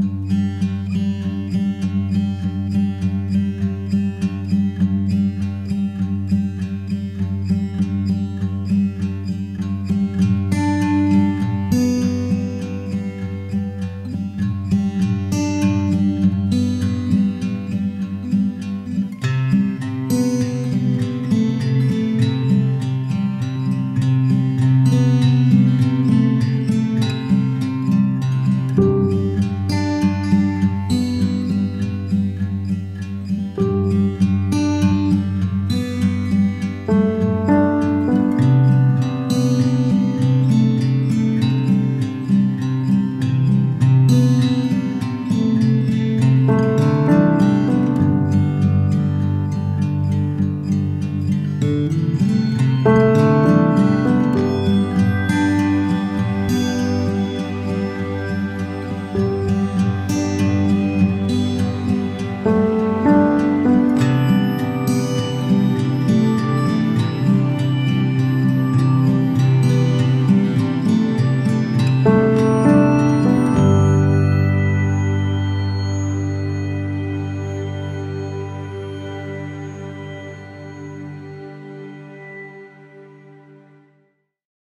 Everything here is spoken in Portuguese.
Música Música